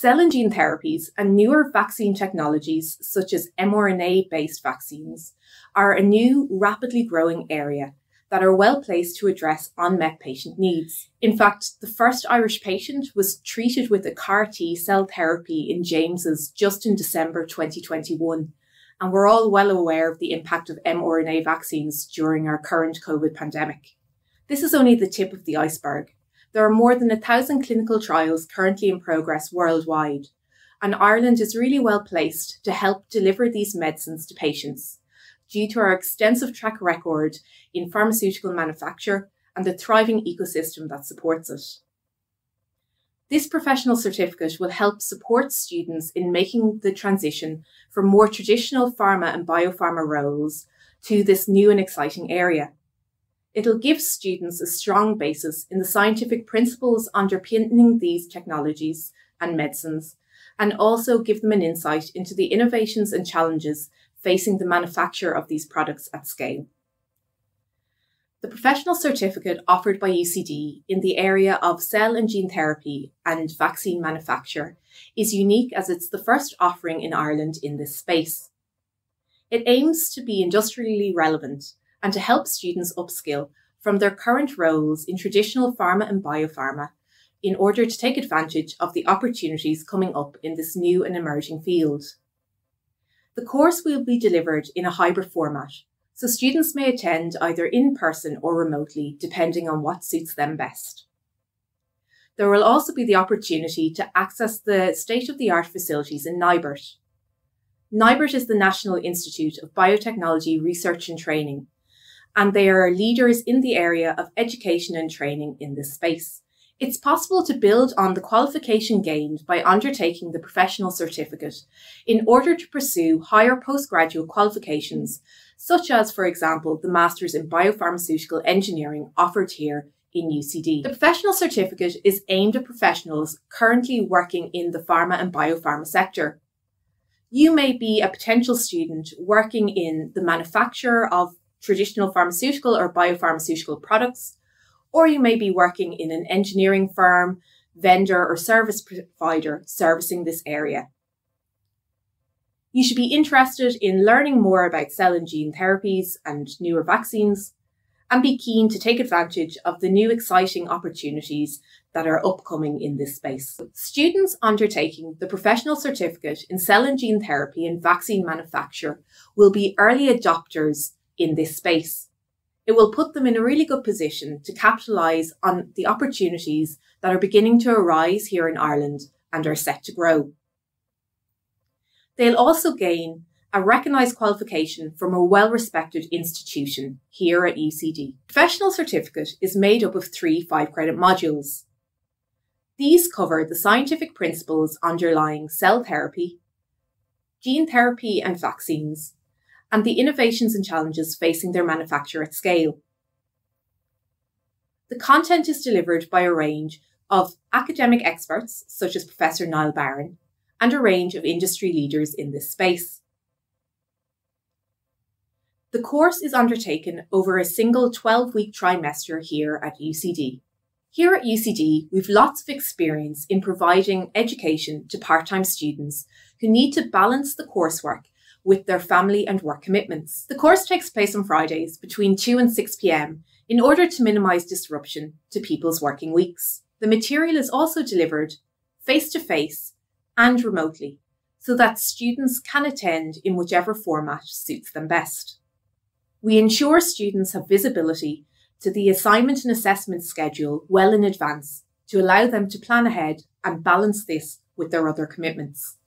Cell and gene therapies and newer vaccine technologies, such as mRNA based vaccines, are a new, rapidly growing area that are well placed to address unmet patient needs. In fact, the first Irish patient was treated with a CAR T cell therapy in James's just in December 2021. And we're all well aware of the impact of mRNA vaccines during our current COVID pandemic. This is only the tip of the iceberg. There are more than a thousand clinical trials currently in progress worldwide, and Ireland is really well placed to help deliver these medicines to patients due to our extensive track record in pharmaceutical manufacture and the thriving ecosystem that supports it. This professional certificate will help support students in making the transition from more traditional pharma and biopharma roles to this new and exciting area. It'll give students a strong basis in the scientific principles underpinning these technologies and medicines, and also give them an insight into the innovations and challenges facing the manufacture of these products at scale. The professional certificate offered by UCD in the area of cell and gene therapy and vaccine manufacture is unique as it's the first offering in Ireland in this space. It aims to be industrially relevant and to help students upskill from their current roles in traditional pharma and biopharma in order to take advantage of the opportunities coming up in this new and emerging field. The course will be delivered in a hybrid format, so students may attend either in person or remotely, depending on what suits them best. There will also be the opportunity to access the state of the art facilities in NIBRT. NIBRT is the National Institute of Biotechnology Research and Training, and they are leaders in the area of education and training in this space. It's possible to build on the qualification gained by undertaking the professional certificate in order to pursue higher postgraduate qualifications, such as, for example, the Masters in Biopharmaceutical Engineering offered here in UCD. The professional certificate is aimed at professionals currently working in the pharma and biopharma sector. You may be a potential student working in the manufacture of traditional pharmaceutical or biopharmaceutical products, or you may be working in an engineering firm, vendor, or service provider servicing this area. You should be interested in learning more about cell and gene therapies and newer vaccines, and be keen to take advantage of the new exciting opportunities that are upcoming in this space. Students undertaking the professional certificate in cell and gene therapy and vaccine manufacture will be early adopters in this space. It will put them in a really good position to capitalise on the opportunities that are beginning to arise here in Ireland and are set to grow. They'll also gain a recognised qualification from a well respected institution here at UCD. Professional certificate is made up of three five credit modules. These cover the scientific principles underlying cell therapy, gene therapy and vaccines, and the innovations and challenges facing their manufacture at scale. The content is delivered by a range of academic experts, such as Professor Niall Barron, and a range of industry leaders in this space. The course is undertaken over a single 12 week trimester here at UCD. Here at UCD, we've lots of experience in providing education to part time students who need to balance the coursework with their family and work commitments. The course takes place on Fridays between 2 and 6 pm in order to minimise disruption to people's working weeks. The material is also delivered face to face and remotely so that students can attend in whichever format suits them best. We ensure students have visibility to the assignment and assessment schedule well in advance to allow them to plan ahead and balance this with their other commitments.